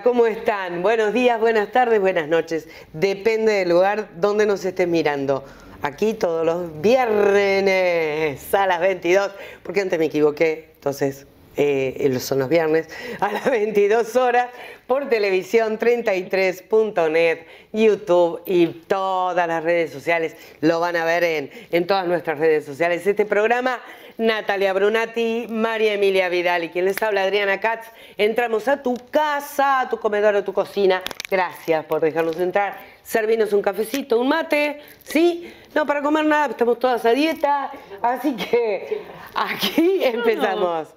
¿cómo están? Buenos días, buenas tardes, buenas noches. Depende del lugar donde nos estés mirando. Aquí todos los viernes a las 22, porque antes me equivoqué, entonces eh, son los viernes a las 22 horas por televisión 33.net, YouTube y todas las redes sociales. Lo van a ver en, en todas nuestras redes sociales. Este programa Natalia Brunati, María Emilia Vidal y quien les habla Adriana Katz. Entramos a tu casa, a tu comedor, a tu cocina. Gracias por dejarnos entrar. Servirnos un cafecito, un mate, ¿sí? No para comer nada, estamos todas a dieta. Así que aquí empezamos.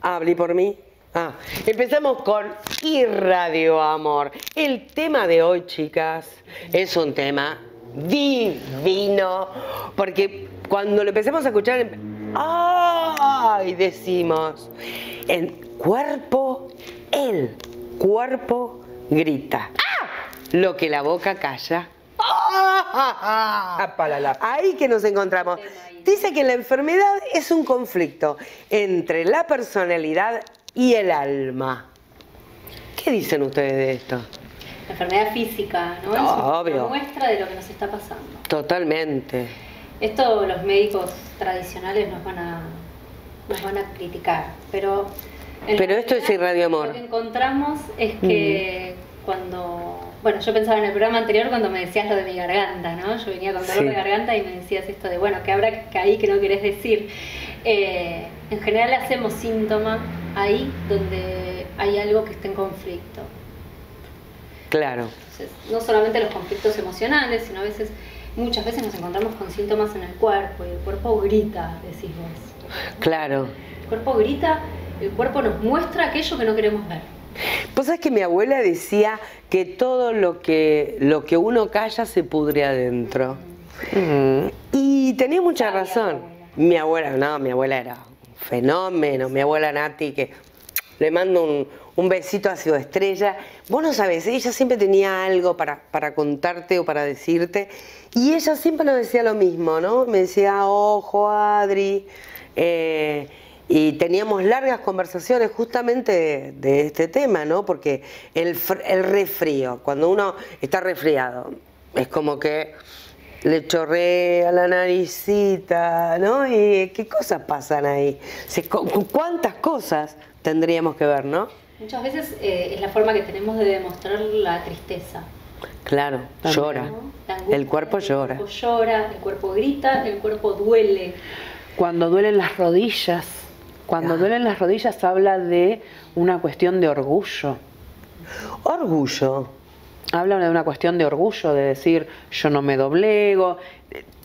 Hablé por mí. Ah, empezamos con Irradio Amor. El tema de hoy, chicas, es un tema divino, porque cuando lo empecemos a escuchar, ¡ay! Decimos, el cuerpo, el cuerpo grita. ¡Ah! Lo que la boca calla. ¡Ah! Ahí que nos encontramos. Dice que la enfermedad es un conflicto entre la personalidad y el alma. ¿Qué dicen ustedes de esto? La enfermedad física, ¿no? es una muestra de lo que nos está pasando. Totalmente. Esto los médicos tradicionales nos van a, nos van a criticar, pero... Pero esto es irradio amor. Lo que encontramos es que cuando... Bueno, yo pensaba en el programa anterior cuando me decías lo de mi garganta, ¿no? Yo venía con dolor de garganta y me decías esto de, bueno, que habrá que ahí que no querés decir. Eh, en general hacemos síntoma ahí donde hay algo que esté en conflicto. Claro. no solamente los conflictos emocionales, sino a veces muchas veces nos encontramos con síntomas en el cuerpo y el cuerpo grita, decís vos. Claro. El cuerpo grita, el cuerpo nos muestra aquello que no queremos ver. Vos sabés que mi abuela decía que todo lo que, lo que uno calla se pudre adentro. Mm. Y tenía mucha razón. Mi abuela, no, mi abuela era un fenómeno, mi abuela Nati, que le mando un, un besito hacia estrella. Vos no sabés, ella siempre tenía algo para, para contarte o para decirte. Y ella siempre nos decía lo mismo, ¿no? Me decía, ojo, Adri. Eh, y teníamos largas conversaciones justamente de, este tema, ¿no? Porque el, el resfrío, cuando uno está resfriado, es como que le chorrea la naricita, ¿no? Y qué cosas pasan ahí. ¿Cuántas cosas tendríamos que ver, no? Muchas veces eh, es la forma que tenemos de demostrar la tristeza. Claro, llora. El cuerpo llora. El cuerpo llora, el cuerpo grita, el cuerpo duele. Cuando duelen las rodillas, cuando duelen las rodillas habla de una cuestión de orgullo. Orgullo. Habla de una cuestión de orgullo, de decir yo no me doblego.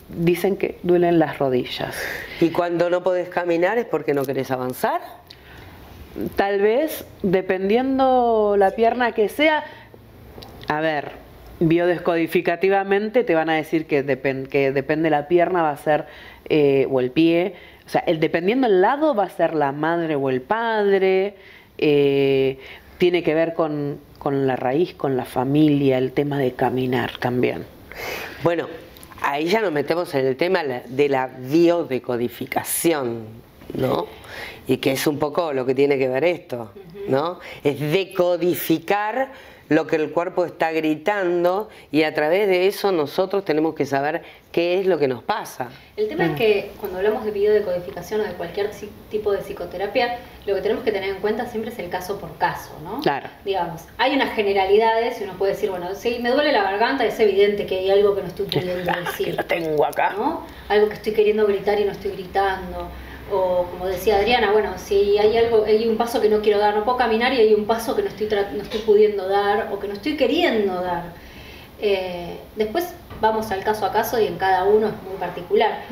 Dicen que duelen las rodillas. ¿Y cuando no podés caminar es porque no querés avanzar? Tal vez, dependiendo la pierna que sea, a ver, biodescodificativamente te van a decir que, que depende la pierna va a ser, eh, o el pie, o sea, el, dependiendo el lado va a ser la madre o el padre, eh, tiene que ver con, con la raíz, con la familia, el tema de caminar también. Bueno, ahí ya nos metemos en el tema de la biodecodificación ¿no? Y que es un poco lo que tiene que ver esto, ¿no? Es decodificar lo que el cuerpo está gritando y a través de eso nosotros tenemos que saber qué es lo que nos pasa. El tema es que cuando hablamos de videodecodificación o de cualquier tipo de psicoterapia, lo que tenemos que tener en cuenta siempre es el caso por caso, ¿no? Claro. Digamos, hay unas generalidades y uno puede decir, bueno, si me duele la garganta, es evidente que hay algo que no estoy pudiendo decir. lo tengo acá. ¿no? Algo que estoy queriendo gritar y no estoy gritando o como decía Adriana, bueno, si hay algo, hay un paso que no quiero dar, no puedo caminar y hay un paso que no estoy, no estoy pudiendo dar o que no estoy queriendo dar. Eh, después vamos al caso a caso y en cada uno es muy particular,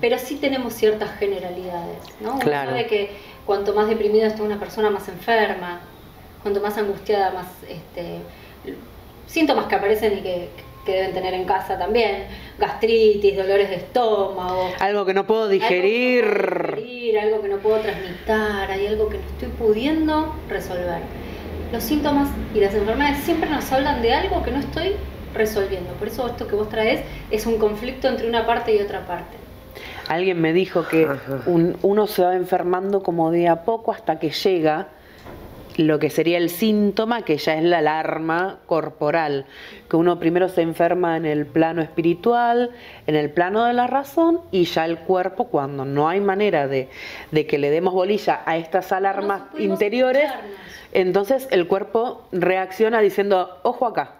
pero sí tenemos ciertas generalidades, ¿no? Uno sabe que cuanto más deprimida está una persona, más enferma, cuanto más angustiada, más este, síntomas que aparecen y que, que deben tener en casa también, gastritis, dolores de estómago. Algo que no puedo digerir. Algo que no puedo, transmitir, hay algo que no estoy pudiendo resolver. Los síntomas y las enfermedades siempre nos hablan de algo que no estoy resolviendo. Por eso esto que vos traes es un conflicto entre una parte y otra parte. Alguien me dijo que uno se va enfermando como de a poco hasta que llega lo que sería el síntoma, que ya es la alarma corporal, que uno primero se enferma en el plano espiritual, en el plano de la razón, y ya el cuerpo, cuando no hay manera de, que le demos bolilla a estas alarmas interiores, entonces el cuerpo reacciona diciendo, ojo acá.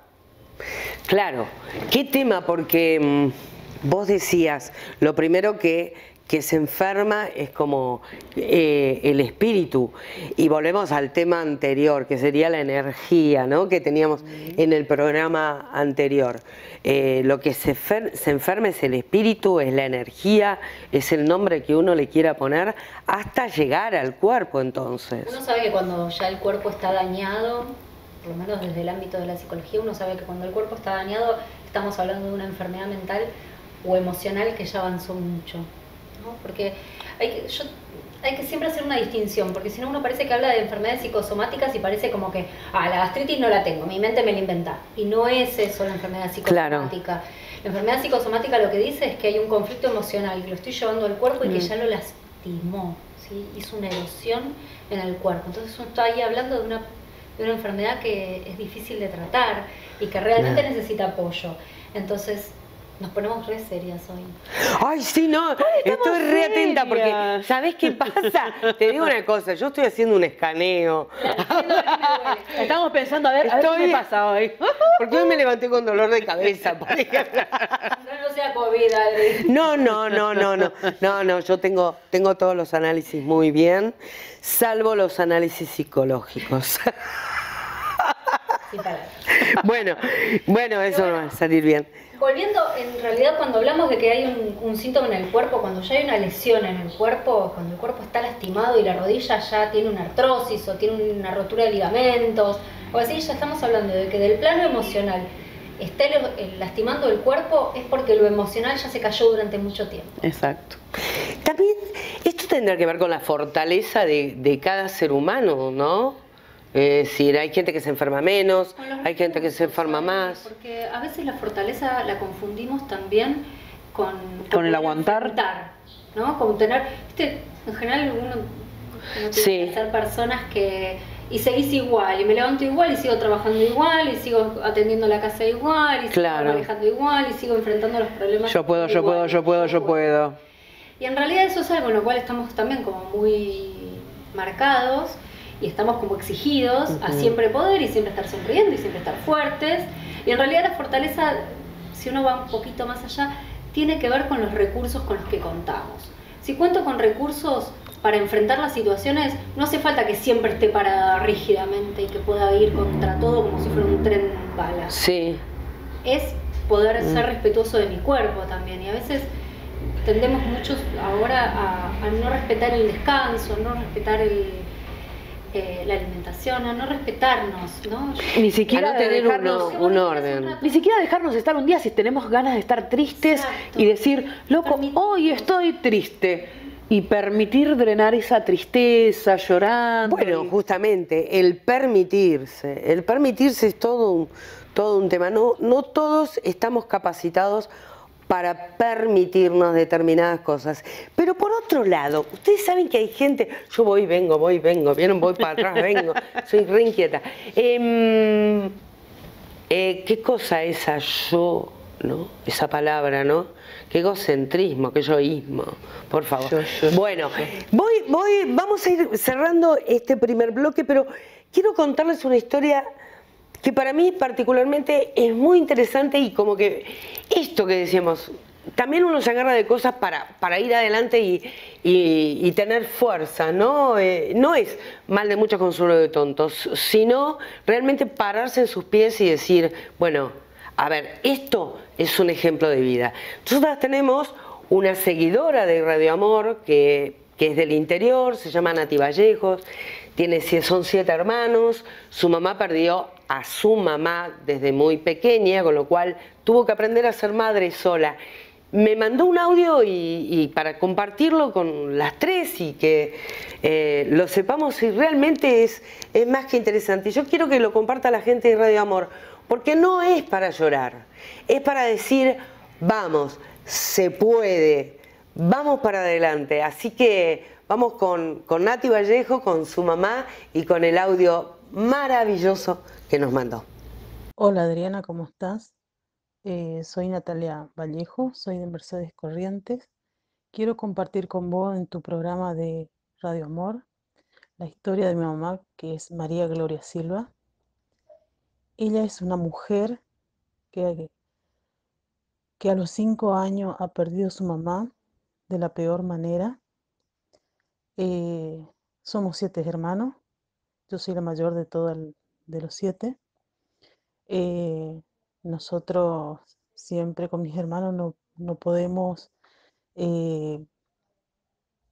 Claro, qué tema, porque mm, vos decías, lo primero que que se enferma es como eh, el espíritu. Y volvemos al tema anterior, que sería la energía, ¿no? que teníamos en el programa anterior. Eh, lo que se, se enferma es el espíritu, es la energía, es el nombre que uno le quiera poner, hasta llegar al cuerpo entonces. Uno sabe que cuando ya el cuerpo está dañado, por lo menos desde el ámbito de la psicología, uno sabe que cuando el cuerpo está dañado, estamos hablando de una enfermedad mental o emocional que ya avanzó mucho. Porque hay que, yo, hay que siempre hacer una distinción, porque si no uno parece que habla de enfermedades psicosomáticas y parece como que, ah, la gastritis no la tengo, mi mente me la inventa. Y no es eso la enfermedad psicosomática. La enfermedad psicosomática lo que dice es que hay un conflicto emocional, que lo estoy llevando al cuerpo y que mm. ya lo lastimó, ¿sí? hizo una erosión en el cuerpo. Entonces uno está ahí hablando de una, de una enfermedad que es difícil de tratar y que realmente necesita apoyo. Entonces, nos ponemos re serias hoy. Ay, sí, no, estoy re atenta porque, ¿sabes qué pasa? Te digo una cosa, yo estoy haciendo un escaneo. Estamos pensando a ver, qué pasa hoy. Porque hoy me levanté con dolor de cabeza, por ejemplo. No, no sea COVID, No, no, no, no, no. No, no, yo tengo, tengo todos los análisis muy bien, salvo los análisis psicológicos. bueno, bueno, eso no va a salir bien volviendo, en realidad cuando hablamos de que hay un, síntoma en el cuerpo, cuando ya hay una lesión en el cuerpo, cuando el cuerpo está lastimado y la rodilla ya tiene una artrosis o tiene una rotura de ligamentos, o así, ya estamos hablando de que del plano emocional esté lastimando el cuerpo es porque lo emocional ya se cayó durante mucho tiempo. Exacto. También esto tendrá que ver con la fortaleza de, de cada ser humano, ¿no? Es decir, hay gente que se enferma menos, hay gente que se enferma más. Porque a veces la fortaleza la confundimos también con... Con el aguantar. ¿no? Con tener... En general uno no tiene que ser personas que... Y seguís igual, y me levanto igual, y sigo trabajando igual, y sigo atendiendo la casa igual, y sigo manejando igual, y sigo enfrentando los problemas. Yo puedo, yo puedo, yo puedo, yo puedo. Y en realidad eso es algo en lo cual estamos también como muy marcados y estamos como exigidos a siempre poder y siempre estar sonriendo y siempre estar fuertes. Y en realidad la fortaleza, si uno va un poquito más allá, tiene que ver con los recursos con los que contamos. Si cuento con recursos para enfrentar las situaciones, no hace falta que siempre esté parada rígidamente y que pueda ir contra todo como si fuera un tren bala. Sí. Es poder ser respetuoso de mi cuerpo también. Y a veces tendemos muchos ahora a, a no respetar el descanso, no respetar el, eh, la alimentación, a no respetarnos, ¿no? Ni siquiera tener un orden. Ni siquiera dejarnos estar un día si tenemos ganas de estar tristes y decir, loco, hoy estoy triste. Y permitir drenar esa tristeza, llorando. Bueno, justamente, el permitirse. El permitirse es todo un, todo un tema. No, no todos estamos capacitados para permitirnos determinadas cosas. Pero por otro lado, ustedes saben que hay gente, yo voy, vengo, voy, vengo, vieron, voy para atrás, vengo, soy re inquieta. Em, eh, ¿Qué cosa esa yo, no? Esa palabra, ¿no? Qué egocentrismo, qué yoísmo, por favor. bueno, voy, voy, vamos a ir cerrando este primer bloque, pero quiero contarles una historia que para mí particularmente es muy interesante y como que esto que decíamos, también uno se agarra de cosas para, para ir adelante y, tener fuerza, ¿no? Eh, no es mal de mucho consuelo de tontos, sino realmente pararse en sus pies y decir, bueno, a ver, esto es un ejemplo de vida. Nosotras tenemos una seguidora de Radio Amor que, que es del interior, se llama Nati Vallejos, tiene, son siete hermanos, su mamá perdió a su mamá desde muy pequeña, con lo cual tuvo que aprender a ser madre sola. Me mandó un audio y, para compartirlo con las tres y que eh, lo sepamos y realmente es, es más que interesante. Yo quiero que lo comparta la gente de Radio Amor, porque no es para llorar, es para decir, vamos, se puede, vamos para adelante. Así que vamos con, con Nati Vallejo, con su mamá y con el audio maravilloso que nos mandó. Hola Adriana, ¿cómo estás? Eh, soy Natalia Vallejo, soy de Mercedes Corrientes. Quiero compartir con vos en tu programa de Radio Amor la historia de mi mamá, que es María Gloria Silva. Ella es una mujer que, que a los cinco años ha perdido a su mamá de la peor manera. Eh, somos siete hermanos. Yo soy la mayor de todos de los siete. Eh, nosotros siempre con mis hermanos no, podemos eh,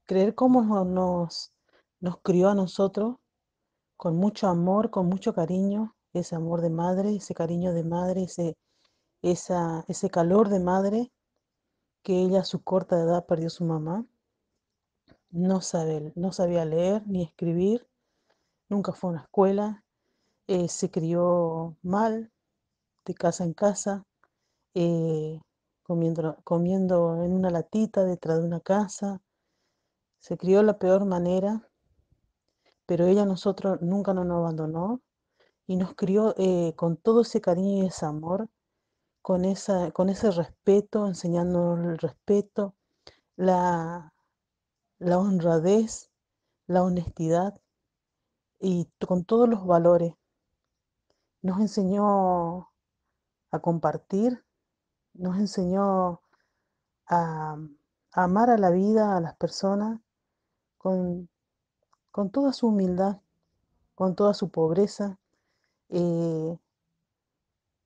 creer cómo nos, nos crió a nosotros con mucho amor, con mucho cariño, ese amor de madre, ese cariño de madre, ese, esa, ese calor de madre que ella a su corta edad perdió su mamá. No, sabe, no sabía leer ni escribir, nunca fue a una escuela, eh, se crió mal, de casa en casa, eh, comiendo, comiendo en una latita detrás de una casa. Se crió la peor manera, pero ella a nosotros nunca nos abandonó y nos crió eh, con todo ese cariño y ese amor, con, esa, con ese respeto, enseñándonos el respeto, la, la honradez, la honestidad y con todos los valores. Nos enseñó a compartir, nos enseñó a, amar a la vida, a las personas, con, con, toda su humildad, con toda su pobreza. Eh,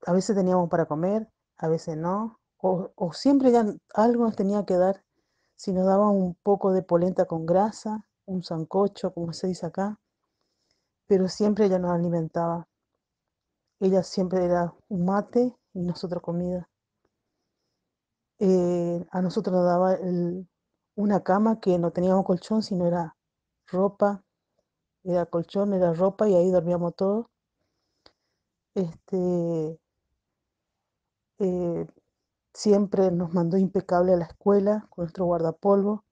a veces teníamos para comer, a veces no, o, siempre ya algo nos tenía que dar. Si nos daba un poco de polenta con grasa, un sancocho, como se dice acá, pero siempre ella nos alimentaba. Ella siempre era un mate y nosotros comida. Eh, a nosotros nos daba una cama que no teníamos colchón, sino era ropa, era colchón, era ropa y ahí dormíamos todos. Este, eh, siempre nos mandó impecable a la escuela con nuestro guardapolvo.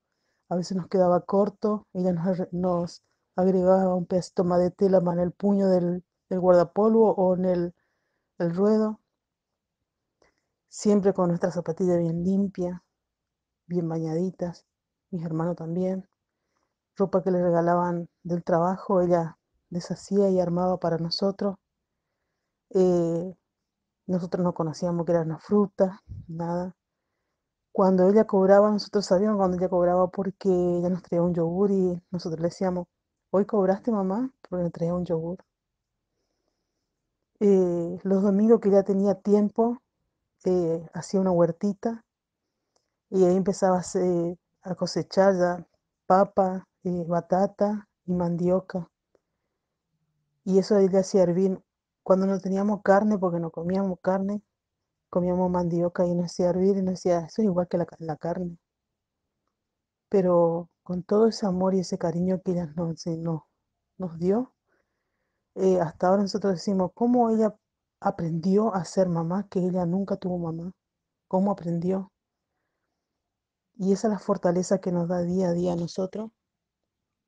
A veces nos quedaba corto, ella nos, agregaba un pedacito más de tela en el puño del, del guardapolvo o en el, el ruedo, siempre con nuestras zapatillas bien limpias, bien bañaditas, mis hermanos también, ropa que le regalaban del trabajo, ella deshacía y armaba para nosotros. Eh, nosotros no conocíamos que era una fruta, nada. Cuando ella cobraba, nosotros sabíamos cuando ella cobraba porque ella nos traía un yogur y nosotros le decíamos, hoy cobraste mamá porque me traía un yogur. Eh, los domingos que ya tenía tiempo, eh, hacía una huertita y ahí empezaba a, cosechar ya papa, eh, batata y mandioca. Y eso ella hacía hervir. Cuando no teníamos carne, porque no comíamos carne, comíamos mandioca y nos hacía hervir y nos decía, eso es igual que la, carne. Pero con todo ese amor y ese cariño que ella nos dio, eh, hasta ahora nosotros decimos, ¿cómo ella aprendió a ser mamá que ella nunca tuvo mamá? ¿Cómo aprendió? Y esa es la fortaleza que nos da día a día a nosotros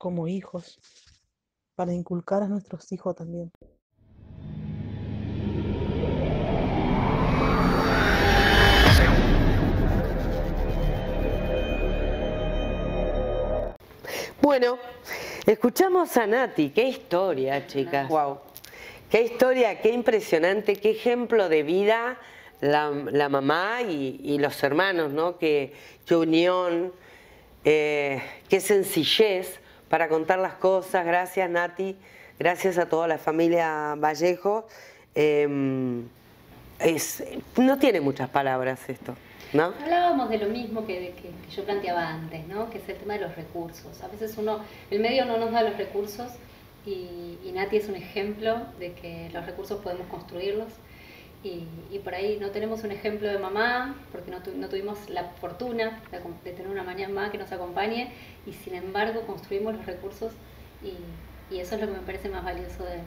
como hijos, para inculcar a nuestros hijos también. Bueno, escuchamos a Nati, qué historia, chicas. Wow. Qué historia, qué impresionante, qué ejemplo de vida la, mamá y, los hermanos, ¿no? Qué, unión, eh, qué sencillez para contar las cosas. Gracias, Nati. Gracias a toda la familia Vallejo. Em, no tiene muchas palabras esto. ¿No? Hablábamos de lo mismo que, yo planteaba antes, ¿no? que es el tema de los recursos. A veces uno, el medio no nos da los recursos y, Nati es un ejemplo de que los recursos podemos construirlos. Y, por ahí no tenemos un ejemplo de mamá, porque no, tuvimos la fortuna de, tener una mamá que nos acompañe, y sin embargo construimos los recursos y, eso es lo que me parece más valioso del,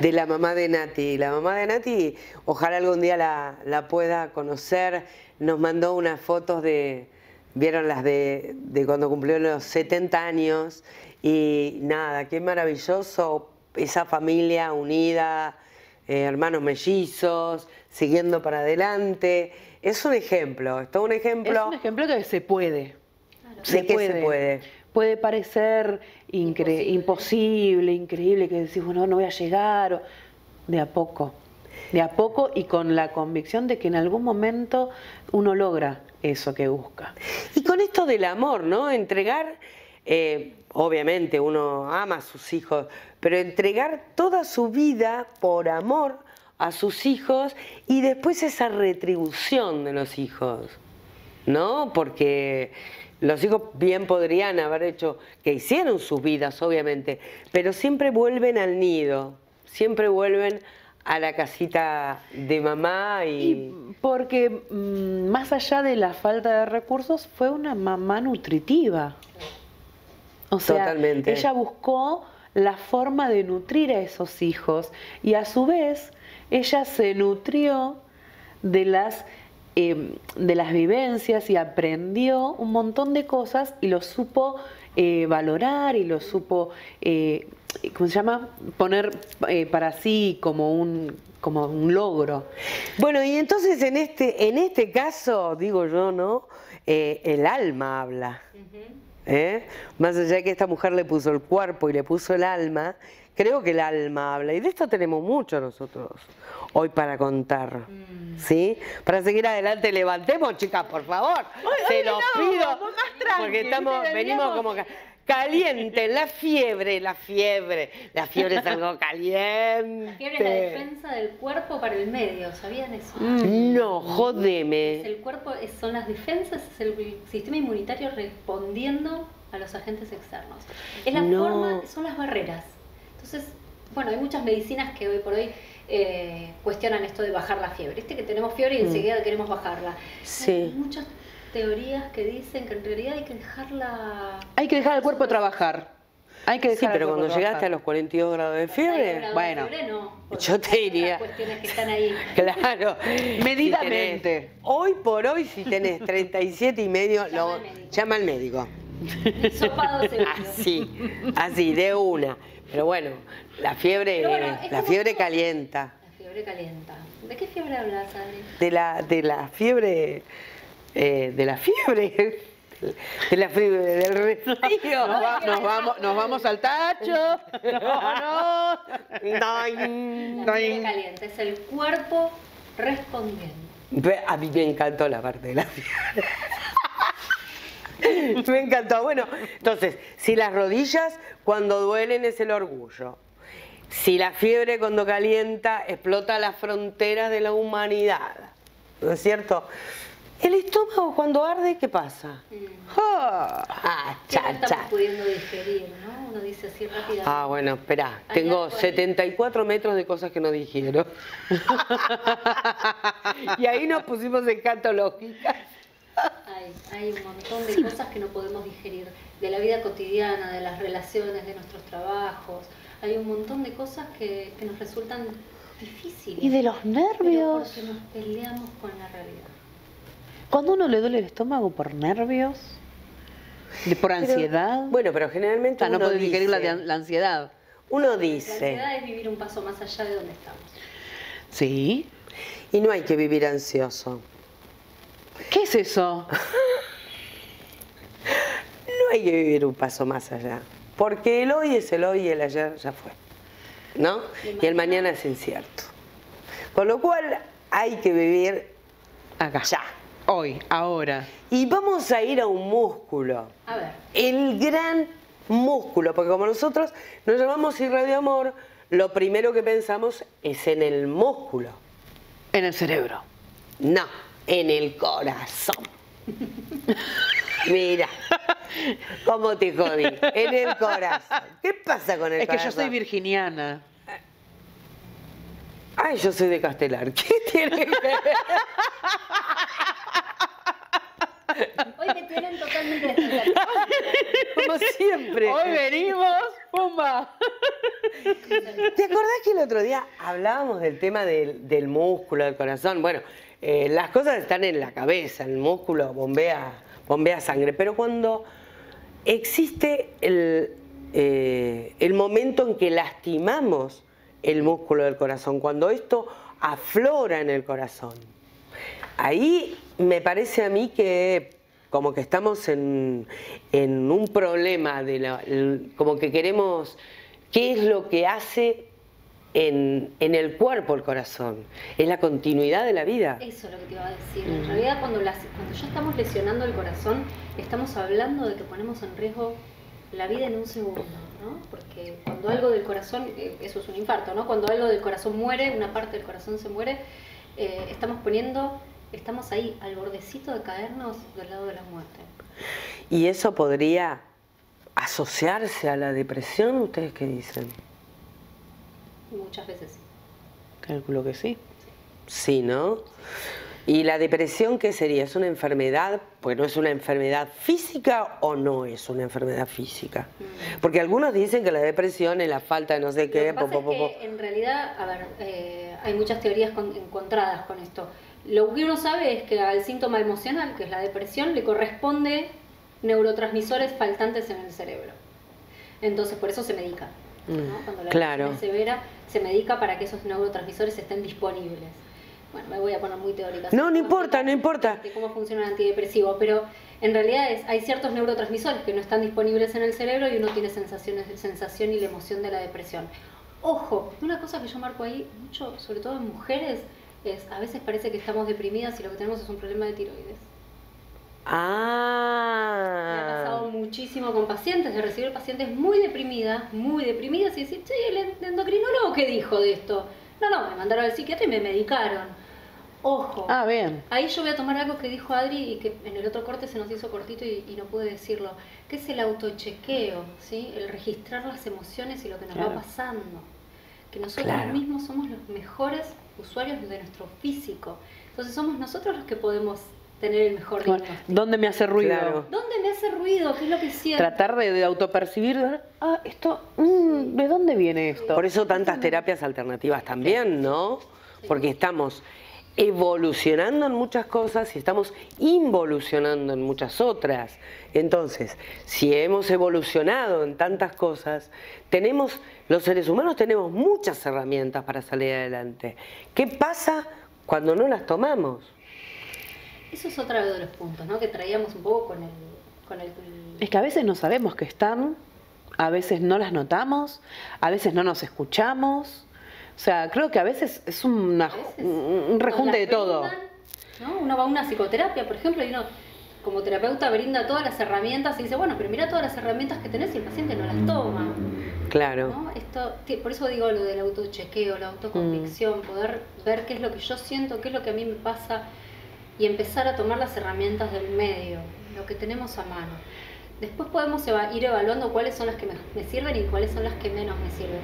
de la mamá de Nati. La mamá de Nati, ojalá algún día la, pueda conocer. Nos mandó unas fotos de, vieron las de, de cuando cumplió los 70 años y nada, qué maravilloso esa familia unida, eh, hermanos mellizos, siguiendo para adelante. Es un ejemplo, es todo un ejemplo. Es un ejemplo que se puede. ¿De qué se puede? Puede parecer incre- imposible. increíble, que decís, bueno, no voy a llegar. o- De a poco. De a poco y con la convicción de que en algún momento uno logra eso que busca. Y con esto del amor, ¿no? Entregar, eh, obviamente uno ama a sus hijos, pero entregar toda su vida por amor a sus hijos y después esa retribución de los hijos, ¿no? Porque los hijos bien podrían haber hecho, que hicieron sus vidas, obviamente, pero siempre vuelven al nido, siempre vuelven a la casita de mamá y... Y porque mm, más allá de la falta de recursos, fue una mamá nutritiva. O sea, Totalmente. ella buscó la forma de nutrir a esos hijos y a su vez ella se nutrió de las eh, de las vivencias y aprendió un montón de cosas y lo supo eh, valorar y lo supo eh, ¿cómo se llama? poner eh, para sí como un como un logro. Bueno, y entonces en este, en este caso, digo yo, ¿no? Eh, el alma habla. ¿eh? Más allá de que esta mujer le puso el cuerpo y le puso el alma, creo que el alma habla. Y de esto tenemos mucho nosotros hoy para contar. ¿Sí? Para seguir adelante, levantemos, chicas, por favor. Se los pido. porque estamos, venimos como ca- caliente, la fiebre, la fiebre. La fiebre es algo caliente. La fiebre es la defensa del cuerpo para el medio, ¿sabían eso? No, Es jodeme. el cuerpo, son las defensas, es el sistema inmunitario respondiendo a los agentes externos. Es la No. forma, son las barreras. Entonces, bueno, hay muchas medicinas que hoy por hoy eh, cuestionan esto de bajar la fiebre. Viste que tenemos fiebre y enseguida queremos bajarla. Mm. Sí. Hay muchas teorías que dicen que en realidad hay que dejarla... Hay que dejar al cuerpo trabajar. Hay que dejar Sí, pero cuando llegaste a los 42 grados de fiebre, grados de bueno. fiebre, no, yo te diría- cuestiones que están ahí. Claro. Medidamente. Si tenés- hoy por hoy, si tenés 37 y medio, Llama lo, al médico. llama al médico. Hisopado seguro. Así, así, de una. Pero bueno, la fiebre, bueno, la fiebre todo. calienta. La fiebre calienta. ¿De qué fiebre hablas, Adri? De la, de la fiebre, eh, de la fiebre, de la fiebre del resfrío. Nos, va- nos vamos, nos vamos al tacho. No, no. La fiebre caliente es el cuerpo respondiendo. A mí me encantó la parte de la fiebre. Me encantó. Bueno, entonces, si las rodillas cuando duelen es el orgullo. Si la fiebre cuando calienta explota las fronteras de la humanidad. ¿No es cierto? El estómago cuando arde, ¿qué pasa? Ah. Ah, Que no cha, estamos cha. pudiendo digerir, ¿no? Uno dice así rápidamente. Ah, bueno, espera. Tengo algo ahí. 74 metros de cosas que no dijeron. y ahí nos pusimos en canto lógica. Hay, hay un montón de cosas que no podemos digerir, de la vida cotidiana, de las relaciones, de nuestros trabajos. Hay un montón de cosas que, que nos resultan difíciles. Y de los pero nervios. porque nos peleamos con la realidad. Cuando uno le duele el estómago por nervios, de por Pero- ansiedad. bueno, pero generalmente sea, no uno puede digerir la, dice- la ansiedad. Uno La dice, ansiedad es vivir un paso más allá de donde estamos. Sí. y no hay que vivir ansioso. ¿Qué es eso? No hay que vivir un paso más allá. Porque el hoy es el hoy y el ayer ya fue. ¿No? Y el mañana es incierto. Con lo cual hay que vivir Acá. ya. Hoy, ahora. Y vamos a ir a un músculo. A ver, El gran músculo. Porque como nosotros nos llamamos irradio amor, lo primero que pensamos es en el músculo. En el cerebro. No, en el corazón. Mira, cómo te jodí. En el corazón. ¿Qué pasa con el Es que corazón? yo soy virginiana. Ay, yo soy de Castelar. ¿Qué tiene que ver? hoy me tienen totalmente. Como siempre. Hoy venimos, pumba. ¿Te acordás que el otro día hablábamos del tema del, del músculo, del corazón? Bueno, eh, las cosas están en la cabeza, el músculo bombea bombea sangre, pero cuando existe el, eh, el momento en que lastimamos el músculo del corazón, cuando esto aflora en el corazón, ahí me parece a mí que como que estamos en, un problema, de como que queremos, ¿qué es lo que hace en, el cuerpo el corazón? Es la continuidad de la vida. Eso es lo que te iba a decir. En realidad cuando, ya estamos lesionando el corazón, estamos hablando de que ponemos en riesgo la vida en un segundo. ¿no? Porque cuando algo del corazón, eh, eso es un infarto, ¿no? Cuando algo del corazón muere, una parte del corazón se muere, eh, estamos poniendo estamos ahí al bordecito de caernos del lado de la muerte. ¿Y eso podría asociarse a la depresión? ¿Ustedes qué dicen? Muchas veces sí. Calculo que sí. Sí, ¿no? ¿Y la depresión qué sería? ¿Es una enfermedad? Pues no es una enfermedad física o no es una enfermedad física. Mm. Porque algunos dicen que la depresión es la falta de no sé qué. en realidad, a ver, eh, hay muchas teorías encontradas con esto. Lo que uno sabe es que al síntoma emocional, que es la depresión, le corresponde neurotransmisores faltantes en el cerebro. Entonces, por eso se medica. Mm, Cuando la claro. es severa, se medica para que esos neurotransmisores estén disponibles. Bueno, me voy a poner muy teórica. No, no importa, no importa. De cómo funciona el antidepresivo, pero en realidad es, hay ciertos neurotransmisores que no están disponibles en el cerebro y uno tiene sensaciones, sensación y la emoción de la depresión. Ojo, una cosa que yo marco ahí mucho, sobre todo en mujeres, es, a veces parece que estamos deprimidas y lo que tenemos es un problema de tiroides. Ah. Me ha pasado muchísimo con pacientes, de recibir pacientes muy deprimidas, muy deprimidas y decir, sí, el endocrinólogo qué dijo de esto. No, no, me mandaron al psiquiatra y me medicaron. Ojo. Ah, bien. Ahí yo voy a tomar algo que dijo Adri y que en el otro corte se nos hizo cortito y, no pude decirlo, que es el autochequeo, ¿sí? El registrar las emociones y lo que nos va pasando. Que nosotros mismos somos los mejores usuarios de nuestro físico. Entonces somos nosotros los que podemos tener el mejor ¿Dónde me hace ruido? ¿Dónde me hace ruido? ¿Qué es lo que siento? Tratar de, autopercibir, ah, esto, mm, ¿de dónde viene esto? Por eso tantas terapias alternativas también, ¿no? Porque estamos evolucionando en muchas cosas y estamos involucionando en muchas otras. Entonces, si hemos evolucionado en tantas cosas, tenemos, los seres humanos tenemos muchas herramientas para salir adelante. ¿Qué pasa cuando no las tomamos? Eso es otro de los puntos, ¿no? Que traíamos un poco con el, con el... Es que a veces no sabemos que están, a veces no las notamos, a veces no nos escuchamos o sea, creo que a veces es un rejunte de todo. ¿no? Uno va a una psicoterapia, por ejemplo, y uno como terapeuta brinda todas las herramientas y dice, bueno, pero mira todas las herramientas que tenés y el paciente no las toma. Claro. Esto, por eso digo lo del autochequeo, la autoconvicción, mm. poder ver qué es lo que yo siento, qué es lo que a mí me pasa y empezar a tomar las herramientas del medio, lo que tenemos a mano. Después podemos ir evaluando cuáles son las que me sirven y cuáles son las que menos me sirven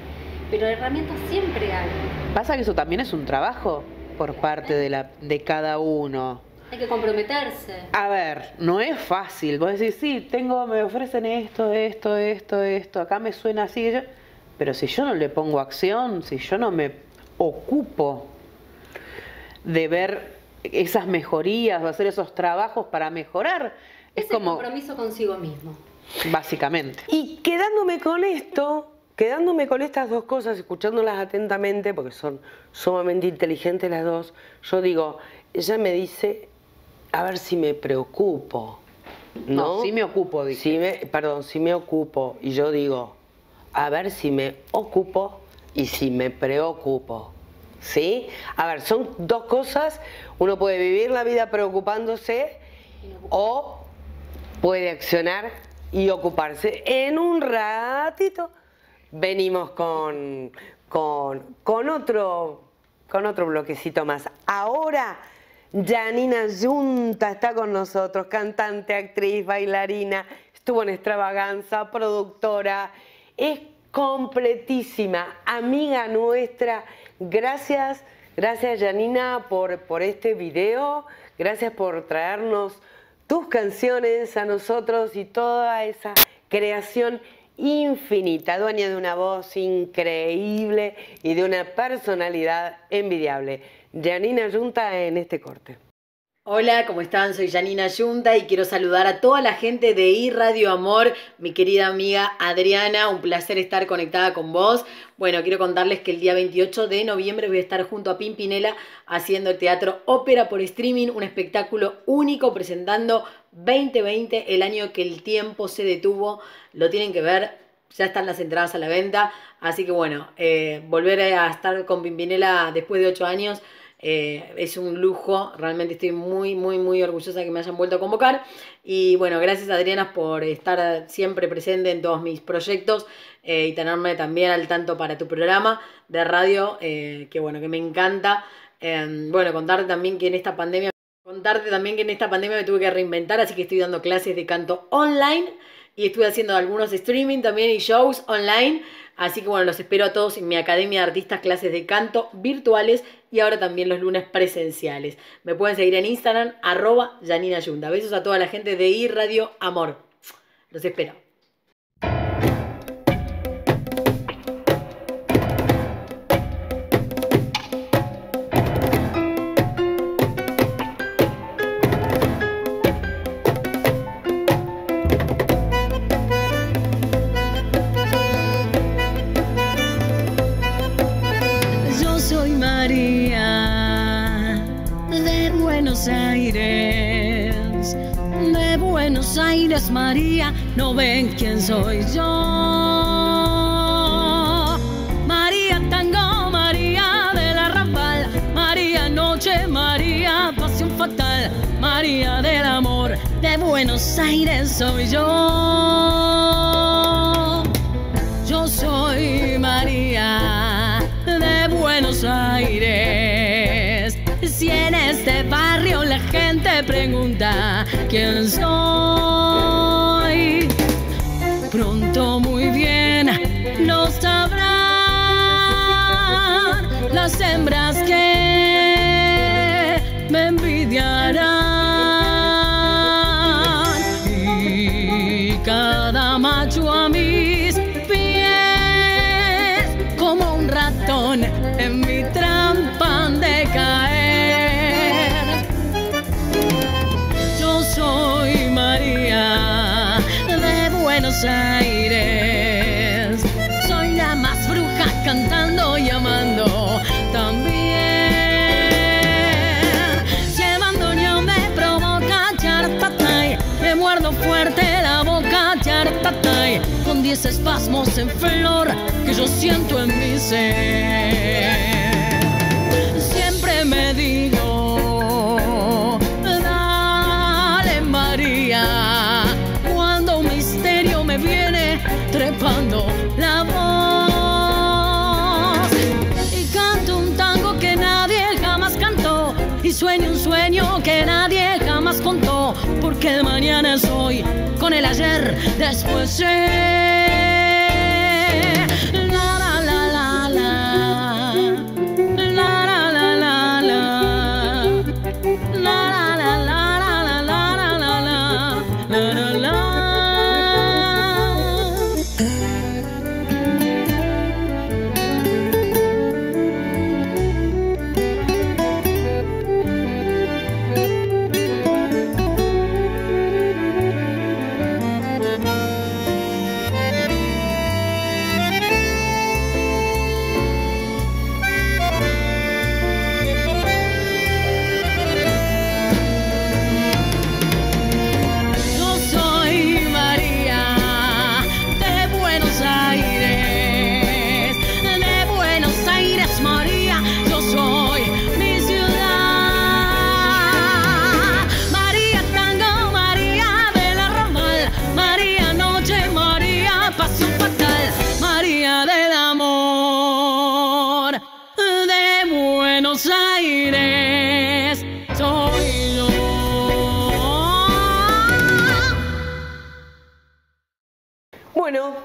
pero herramientas siempre hay. Pasa que eso también es un trabajo por parte de, la, de cada uno. Hay que comprometerse. A ver, no es fácil. Vos decís, sí, tengo, me ofrecen esto, esto, esto, esto, acá me suena así, pero si yo no le pongo acción, si yo no me ocupo de ver esas mejorías, de hacer esos trabajos para mejorar, es, es como... El compromiso consigo mismo. Básicamente. Y quedándome con esto, Quedándome con estas dos cosas, escuchándolas atentamente, porque son sumamente inteligentes las dos, yo digo, ella me dice, a ver si me preocupo. No, sí me ocupo, dice. Sí me, perdón, sí me ocupo. Y yo digo, a ver si me ocupo y si me preocupo. ¿Sí? A ver, son dos cosas. Uno puede vivir la vida preocupándose o puede accionar y ocuparse en un ratito venimos con, con, otro, con otro bloquecito más. Ahora, Janina Junta está con nosotros, cantante, actriz, bailarina, estuvo en extravaganza, productora, es completísima, amiga nuestra. Gracias, gracias Janina por, por este video, gracias por traernos tus canciones a nosotros y toda esa creación infinita, dueña de una voz increíble y de una personalidad envidiable. Janina Junta en este corte. Hola, ¿cómo están? Soy Janina Yunta y quiero saludar a toda la gente de iRadio Amor, mi querida amiga Adriana, un placer estar conectada con vos. Bueno, quiero contarles que el día 28 de noviembre voy a estar junto a Pimpinela haciendo el teatro Ópera por streaming, un espectáculo único presentando 2020, el año que el tiempo se detuvo. Lo tienen que ver, ya están las entradas a la venta. Así que bueno, eh, volver a estar con Pimpinela después de ocho años eh, es un lujo, realmente estoy muy, muy, muy orgullosa que me hayan vuelto a convocar. Y bueno, gracias Adriana por estar siempre presente en todos mis proyectos eh, y tenerme también al tanto para tu programa de radio, eh, que bueno, que me encanta. Em, bueno, contarte también que en esta pandemia, contarte también que en esta pandemia me tuve que reinventar, así que estoy dando clases de canto online y estuve haciendo algunos streaming también y shows online. Así que bueno, los espero a todos en mi Academia de Artistas, clases de canto virtuales y ahora también los lunes presenciales. Me pueden seguir en Instagram, arroba Janina Yunda. Besos a toda la gente de iRadio Amor. Los espero. No ven quién soy yo. María Tango, María de la Rambal, María Noche, María Pasión Fatal, María del Amor, de Buenos Aires soy yo. Yo soy María de Buenos Aires. Si en este barrio la gente pregunta quién soy pronto muy bien lo sabrán las hembras que me envidiarán Aires soy la más bruja cantando y amando también. Si el me provoca chartatay, me muerdo fuerte la boca chartatay, con diez espasmos en flor que yo siento en mi ser. Con el ayer después sé.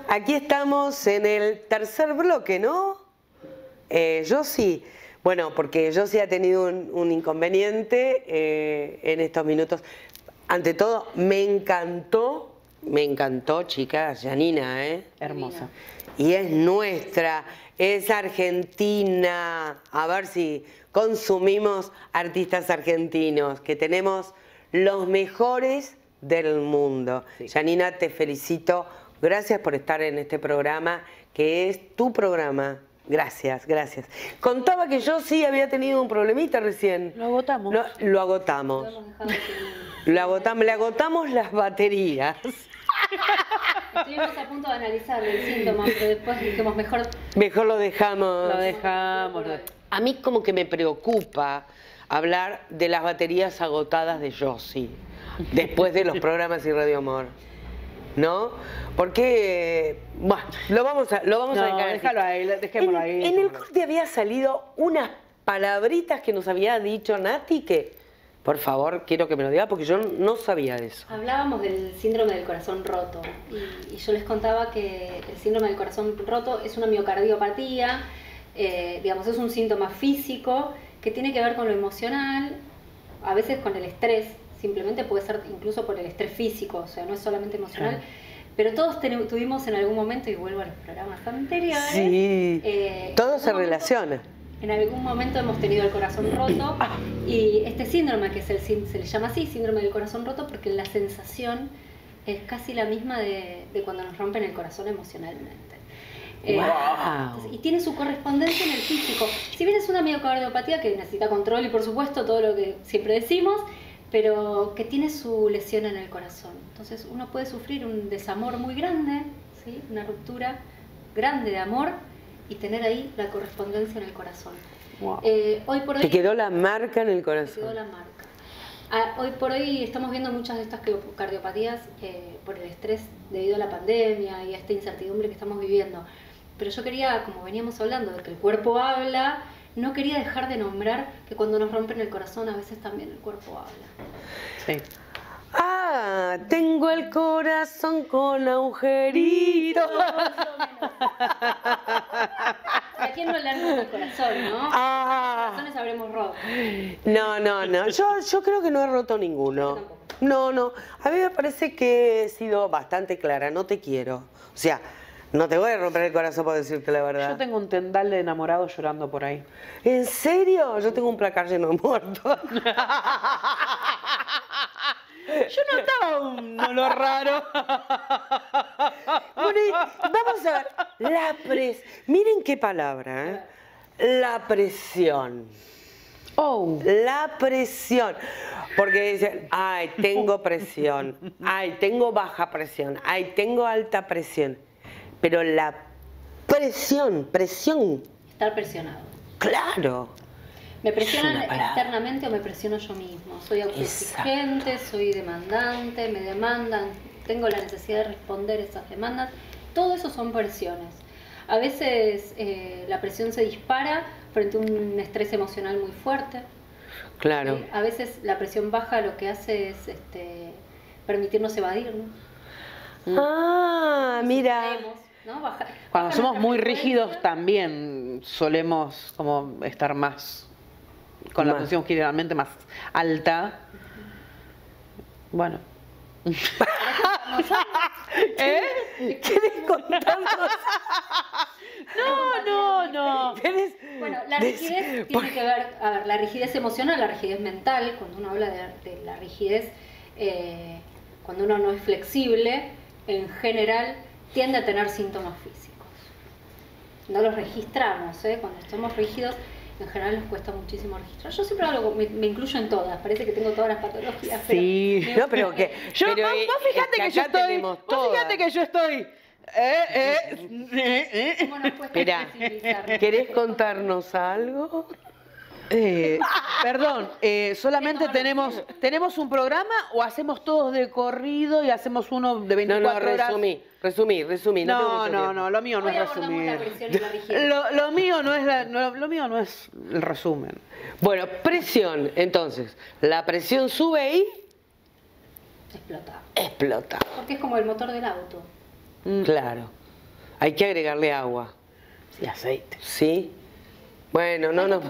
Aquí estamos en el tercer bloque, ¿no? Eh, yo sí. Bueno, porque yo sí ha tenido un, inconveniente eh, en estos minutos. Ante todo, me encantó, me encantó, chica, Janina, ¿eh? Hermosa. Y es nuestra, es argentina. A ver si consumimos artistas argentinos, que tenemos los mejores del mundo. Janina, te felicito. Gracias por estar en este programa, que es tu programa. Gracias, gracias. Contaba que yo sí había tenido un problemita recién. Lo agotamos. No, lo agotamos. Lo agotamos, le agotamos las baterías. Estuvimos a punto de analizar el síntoma, pero después dijimos mejor. Mejor lo dejamos. Lo dejamos. A mí como que me preocupa hablar de las baterías agotadas de Josie después de los programas y Radio Amor. ¿No? Porque, bueno, lo vamos a, lo vamos a dejar déjalo ahí, dejémoslo en, ahí, En el corte había salido unas palabritas que nos había dicho Nati que, por favor, quiero que me lo diga porque yo no sabía de eso. Hablábamos del síndrome del corazón roto y, y yo les contaba que el síndrome del corazón roto es una miocardiopatía, eh, digamos, es un síntoma físico que tiene que ver con lo emocional, a veces con el estrés, simplemente puede ser incluso por el estrés físico, o sea, no es solamente emocional. Claro. Pero todos tuvimos en algún momento, y vuelvo a los programas anteriores, Sí, eh, todo se relaciona. en algún momento hemos tenido el corazón roto y este síndrome, que es el, se le llama así, síndrome del corazón roto, porque la sensación es casi la misma de, de cuando nos rompen el corazón emocionalmente. Eh, Guau. entonces, y tiene su correspondencia en el físico. Si bien es una miocardiopatía que necesita control y por supuesto todo lo que siempre decimos, pero que tiene su lesión en el corazón. Entonces uno puede sufrir un desamor muy grande, ¿sí? una ruptura grande de amor y tener ahí la correspondencia en el corazón. Wow. Eh, hoy por hoy Te quedó la marca en el me quedó corazón. la marca. Ah, hoy por hoy estamos viendo muchas de estas cardio- cardiopatías eh, por el estrés debido a la pandemia y a esta incertidumbre que estamos viviendo. Pero yo quería, como veníamos hablando, de que el cuerpo habla, no quería dejar de nombrar que cuando nos rompen el corazón a veces también el cuerpo habla. Sí. Ah, tengo el corazón con agujeritos. ¿A quién no le han roto el corazón, no? Ah. Corazones habremos roto. No, no, no. Yo, yo creo que no he roto ninguno. Yo. No, no. A mí me parece que he sido bastante clara. No te quiero. O sea, no te voy a romper el corazón por decirte la verdad. Yo tengo un tendal de enamorado llorando por ahí. ¿En serio? Yo tengo un placar lleno de muertos. Yo notaba un olor raro. Bueno, vamos a ver. La pres... Miren qué palabra, ¿eh? La presión. Oh. La presión. Porque dicen, ay, tengo presión. Ay, tengo baja presión. Ay, tengo alta presión. Pero la presión, presión, Estar presionado. claro. ¿Me presionan externamente o me presiono yo mismo? Soy autoexigente, soy demandante, me demandan, tengo la necesidad de responder esas demandas. Todo eso son presiones. A veces eh, la presión se dispara frente a un estrés emocional muy fuerte. Claro. ¿sí? A veces la presión baja lo que hace es este, permitirnos evadirnos. Ah, mira. ¿No? Baja- Cuando somos muy rígidos también solemos como estar más con la tensión generalmente más alta. Bueno. ¿Eh? ¿Querés contarnos? No, no, no. Bueno, la rigidez tiene que ver, a ver, la rigidez emocional, la rigidez mental, cuando uno habla de, de la rigidez, eh, cuando uno no es flexible, en general tiende a tener síntomas físicos. No los registramos, ¿eh? cuando estamos rígidos, en general nos cuesta muchísimo registrar. Yo siempre hablo, me, me incluyo en todas, parece que tengo todas las patologías. pero Sí. me- No, pero que. Yo, pero, vos, vos fíjate que, yo estoy. Vos todas. fíjate que yo estoy. Eh, eh, eh, eh. ¿Cómo nos cuesta Mirá, flexibilizarnos? ¿querés contarnos algo? Eh, perdón, eh, solamente tenemos tenemos un programa o hacemos todos de corrido y hacemos uno de No, 24 no, horas. resumí, resumí, resumí. No, No, no, no, lo mío no Hoy es resumir. Lo, lo mío no es la- no, lo mío no es el resumen. Bueno, presión, entonces. La presión sube y Explota. explota. Porque es como el motor del auto. Claro. Hay que agregarle agua. Y aceite. ¿Sí? Bueno, no nos.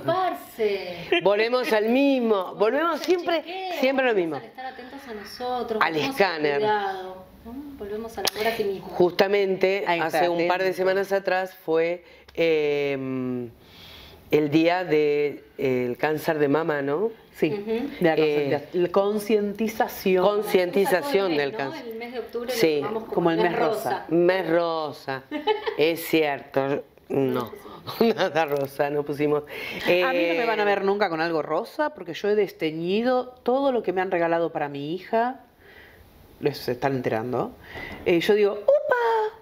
Volvemos al mismo. Volvemos siempre, chequeo, siempre lo mismo. al estar atentos a nosotros, Al escáner. cuidado, ¿no? Volvemos al amor a ti mismo. Justamente Ahí está, hace un par de semanas atrás fue eh, el día del cáncer de mama, ¿no? Sí, Ujú. de la Eh, concientización. Concientización del cáncer. ¿no? El mes de octubre Sí, como, como el mes rosa. Mes rosa. es cierto. No, nada rosa, no pusimos. a mí no me van a Eh, ver nunca con algo rosa porque yo he desteñido todo lo que me han regalado para mi hija. Les están enterando. Eh, yo digo, ¡upa!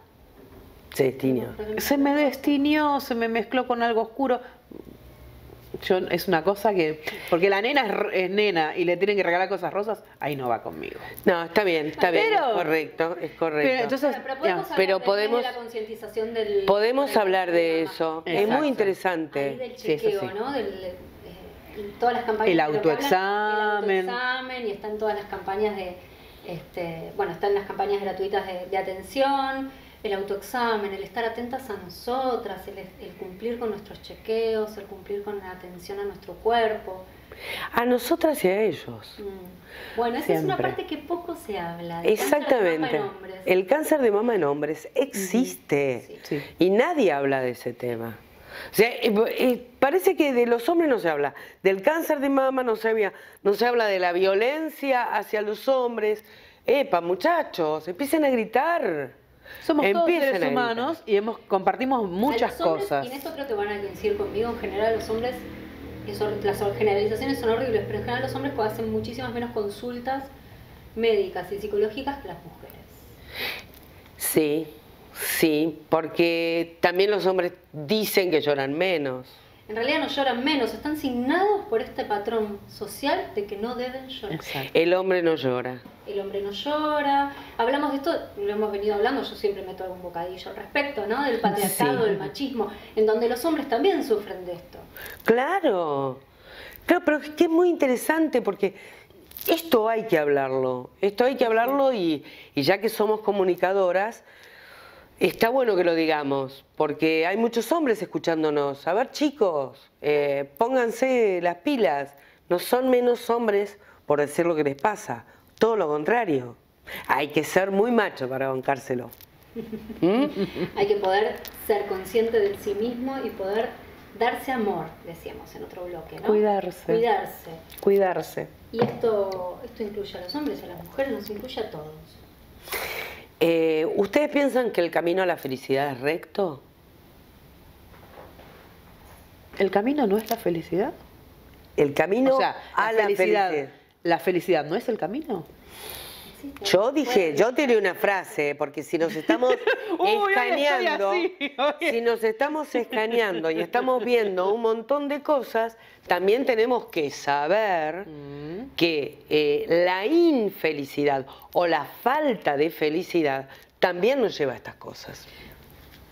Se destiñó. Se me destiñó, se me mezcló con algo oscuro. Yo, es una cosa que. Porque la nena es, es nena y le tienen que regalar cosas rosas, ahí no va conmigo. No, está bien, está bien, Pero- es correcto, es correcto. Pero entonces- Pero, pero podemos Ya, hablar podemos- de la concientización del Podemos del- hablar de eso, es muy interesante. Ahí del Sí, eso chequeo, sí. ¿no? Del, eh, todas las campañas El autoexamen. el autoexamen y están todas las campañas de, este, bueno, están las campañas gratuitas de, de atención, el autoexamen, el estar atentas a nosotras, el, el cumplir con nuestros chequeos, el cumplir con la atención a nuestro cuerpo. A nosotras y a ellos. Mm. Bueno, esa es una Siempre. parte que poco se habla. del cáncer de mama Exactamente. en hombres. El cáncer de mama en hombres existe Sí. Sí. y nadie habla de ese tema. O sea, eh, eh, parece que de los hombres no se habla, del cáncer de mama no se, habla, no se habla de la violencia hacia los hombres. Epa, muchachos, empiecen a gritar. Somos todos Empiecen seres a gritar. humanos y hemos, compartimos muchas los hombres, cosas. Y en esto creo que van a coincidir conmigo, en general los hombres, eso- las generalizaciones son horribles, pero en general los hombres hacen muchísimas menos consultas médicas y psicológicas que las mujeres. Sí, sí, porque también los hombres dicen que lloran menos. En realidad no lloran menos, están signados por este patrón social de que no deben llorar. Exacto. El hombre no llora. El hombre no llora. Hablamos de esto, lo hemos venido hablando, yo siempre meto algún bocadillo al respecto, ¿no? Del patriarcado, Sí. del machismo, en donde los hombres también sufren de esto. Claro, claro, pero es que es muy interesante porque esto hay que hablarlo, esto hay que hablarlo y, y ya que somos comunicadoras, está bueno que lo digamos, porque hay muchos hombres escuchándonos. A ver chicos, eh, pónganse las pilas, no son menos hombres por decir lo que les pasa, todo lo contrario. Hay que ser muy macho para bancárselo. ¿Mm? Hay que poder ser consciente de sí mismo y poder darse amor, decíamos en otro bloque, ¿no? Cuidarse. Cuidarse. Cuidarse. Y esto, esto incluye a los hombres, a las mujeres, nos incluye a todos. Eh, ¿Ustedes piensan que el camino a la felicidad es recto? ¿El camino no es la felicidad? El camino o sea, a la felicidad. ¿La felicidad no es el camino? Yo dije, yo tiré una frase, porque si nos estamos Uy, escaneando, así, si nos estamos escaneando y estamos viendo un montón de cosas, también tenemos que saber Mm. que eh, la infelicidad o la falta de felicidad también nos lleva a estas cosas.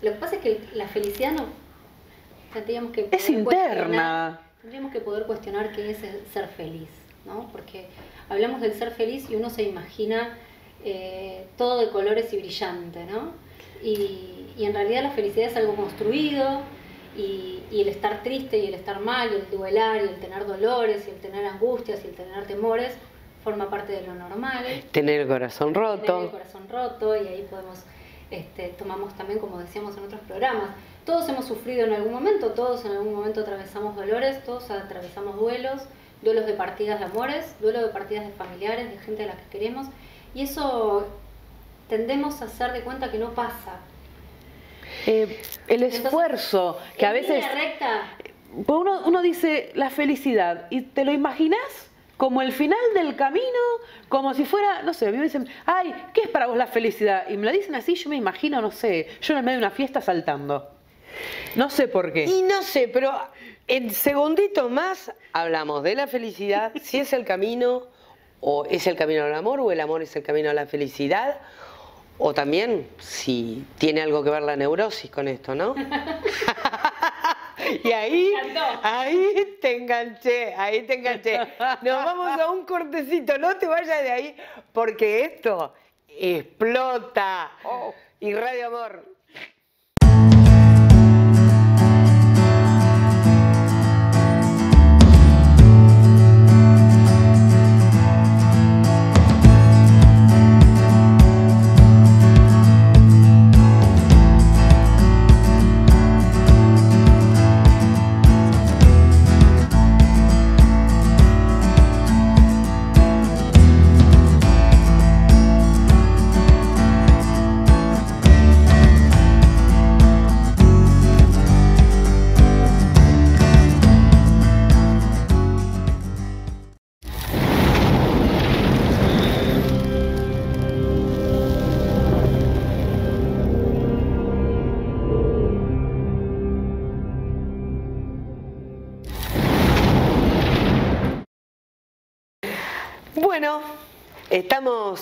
Lo que pasa es que la felicidad no. Tendríamos que Es interna. Tendríamos que poder cuestionar qué es el ser feliz, ¿no? Porque hablamos del ser feliz y uno se imagina eh, todo de colores y brillante, ¿no? Y, y en realidad la felicidad es algo construido y, y el estar triste y el estar mal y el duelar y el tener dolores y el tener angustias y el tener temores forma parte de lo normal Tener el corazón tener el roto. corazón roto y ahí podemos este, tomamos también como decíamos en otros programas todos hemos sufrido en algún momento todos en algún momento atravesamos dolores todos atravesamos duelos duelos de partidas de amores duelos de partidas de familiares de gente a la que queremos y eso tendemos a hacer de cuenta que no pasa Eh, el Entonces, esfuerzo, que a en veces línea recta Pues uno, uno dice la felicidad y te lo imaginas como el final del camino, como si fuera, no sé, a mí me dicen, ay, ¿qué es para vos la felicidad? Y me lo dicen así, yo me imagino, no sé, yo en el medio de una fiesta saltando. No sé por qué. Y no sé, pero en segunditos más hablamos de la felicidad, si es el camino o es el camino al amor o el amor es el camino a la felicidad. O también si tiene algo que ver la neurosis con esto, ¿no? y ahí, ahí te enganché, ahí te enganché. Nos vamos a un cortecito, no te vayas de ahí, porque esto explota. Y Radio Amor.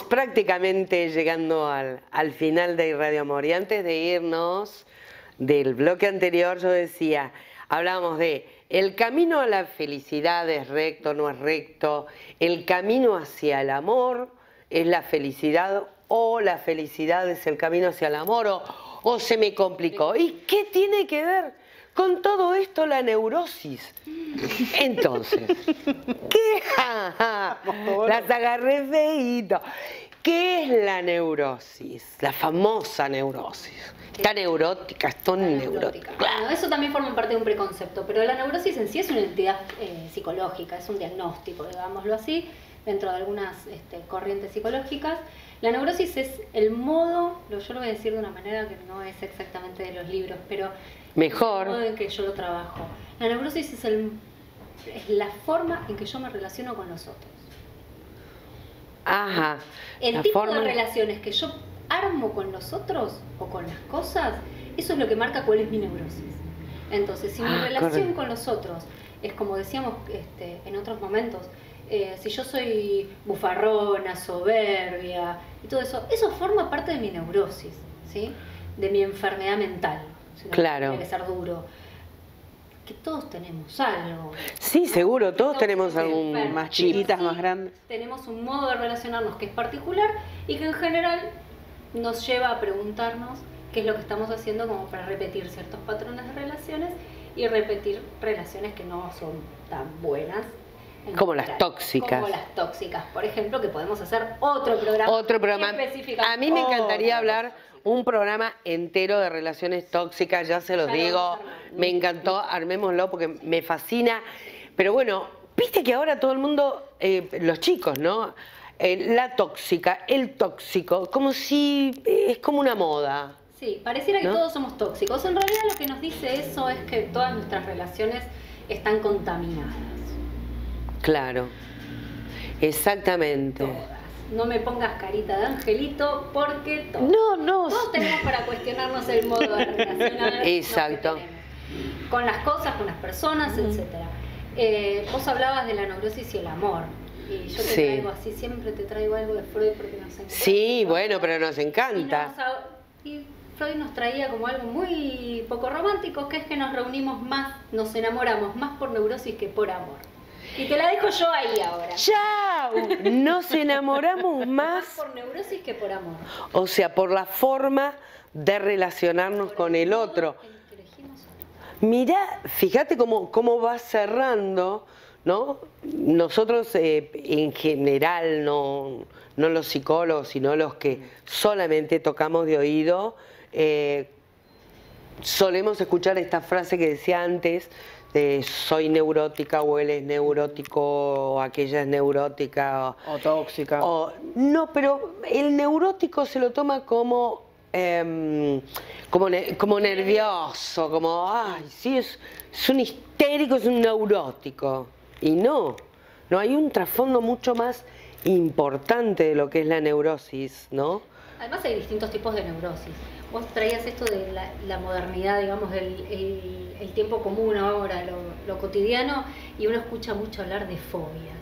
Prácticamente llegando al, al final de Radio Amor y antes de irnos del bloque anterior yo decía, hablábamos de el camino a la felicidad es recto, no es recto, el camino hacia el amor es la felicidad o la felicidad es el camino hacia el amor o, o se me complicó. ¿Y qué tiene que ver? Con todo esto la neurosis. Entonces, ¿qué? Las agarré feíto. ¿Qué es la neurosis? La famosa neurosis. Está neurótica, está neurótica. Bueno, eso también forma parte de un preconcepto, pero la neurosis en sí es una entidad eh, psicológica, es un diagnóstico, digámoslo así, dentro de algunas este, corrientes psicológicas. La neurosis es el modo, yo lo voy a decir de una manera que no es exactamente de los libros, pero Mejor. el modo en que yo lo trabajo. La neurosis es, el, es la forma en que yo me relaciono con los otros. Ajá. El la tipo forma- de relaciones que yo armo con los otros o con las cosas, eso es lo que marca cuál es mi neurosis. Entonces, si mi Ah, relación correcto. con los otros es como decíamos este, en otros momentos, eh, si yo soy bufarrona, soberbia y todo eso, eso forma parte de mi neurosis, ¿sí? De mi enfermedad mental. Claro. Tiene que ser duro. Que todos tenemos algo. Sí, seguro, todos Todos tenemos algún enfermos. Más chiquitas, Sí, más grandes. Tenemos un modo de relacionarnos que es particular y que en general nos lleva a preguntarnos qué es lo que estamos haciendo como para repetir ciertos patrones de relaciones y repetir relaciones que no son tan buenas. en Como las tóxicas. Como las tóxicas, por ejemplo, que podemos hacer otro programa. Otro programa. A mí me encantaría Otra hablar. Un programa entero de relaciones tóxicas, ya se los Ya digo. Me encantó, armémoslo porque me fascina. Pero bueno, viste que ahora todo el mundo, eh, los chicos, ¿no? Eh, la tóxica, el tóxico, como si eh, es como una moda. Sí, pareciera que ¿No? todos somos tóxicos. En realidad lo que nos dice eso es que todas nuestras relaciones están contaminadas. Claro, exactamente. Todas. No me pongas carita de angelito porque todos. No, no. Todos tenemos para cuestionarnos el modo de relacionar. Exacto. Con las cosas, con las personas, etcétera. Eh, vos hablabas de la neurosis y el amor. Y yo te Sí. traigo así, siempre te traigo algo de Freud porque nos encanta. Sí, bueno, pero nos Y, encanta. nos ha- y Freud nos traía como algo muy poco romántico, que es que nos reunimos más, nos enamoramos más por neurosis que por amor. Y te la dejo yo ahí ahora. ¡Chao! Nos enamoramos Más más, por neurosis que por amor. o sea, por la forma de relacionarnos con el otro. El que elegimos Mira, fíjate cómo, cómo va cerrando, ¿no? Nosotros eh, en general, no, no los psicólogos, sino los que solamente tocamos de oído, eh, solemos escuchar esta frase que decía antes, de soy neurótica o él es neurótico o aquella es neurótica. o- O tóxica. o- no, pero el neurótico se lo toma como, em, como, ne- como nervioso, como, ay, sí, es, es un histérico, es un neurótico. Y no, no hay un trasfondo mucho más importante de lo que es la neurosis, ¿no? Además hay distintos tipos de neurosis. Vos traías esto de la, la modernidad, digamos, el, el- el tiempo común ahora, lo, lo cotidiano, y uno escucha mucho hablar de fobias.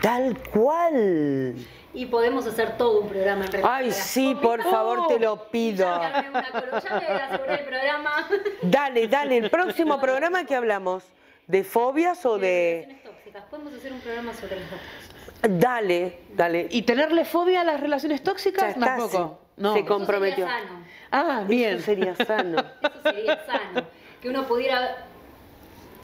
Tal cual. Y podemos hacer todo un programa en realidad. Ay, sí, por favor, te lo pido. Ya me armé una colu- ya me aseguré el programa. Dale, dale, el próximo programa que hablamos, ¿de fobias o de...? relaciones tóxicas. Podemos hacer un programa sobre las dos cosas. Dale, dale. ¿Y tenerle fobia a las relaciones tóxicas? Tampoco. se- No. se Eso comprometió. sería sano. Ah, bien. Eso sería sano. Eso sería sano. Que uno pudiera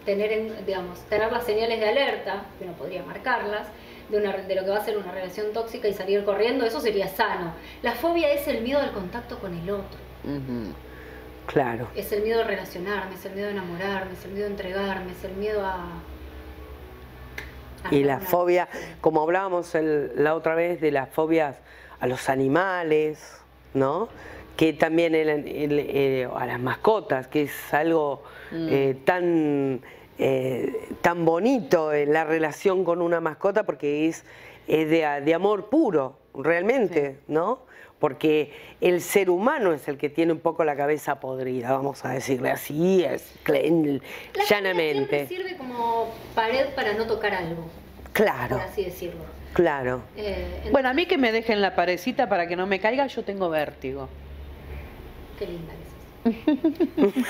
tener, en- digamos, tener las señales de alerta, que uno podría marcarlas, de, una, de lo que va a ser una relación tóxica y salir corriendo, eso sería sano. La fobia es el miedo al contacto con el otro. Claro. es el miedo a relacionarme, es el miedo a enamorarme, es el miedo a entregarme, es el miedo a... a Y la fobia, como hablábamos el- la otra vez de las fobias a los animales, ¿no? Que también el- el- eh, a las mascotas, que es algo eh, tan, eh, tan bonito la relación con una mascota porque es, es de, de amor puro, realmente, ¿no? Porque el ser humano es el que tiene un poco la cabeza podrida, vamos a decirle así, es, La llanamente. sirve como pared para no tocar algo, Claro. por así decirlo. Claro. Eh, Bueno, a mí que me dejen la parecita para que no me caiga, yo tengo vértigo. Qué linda que sos.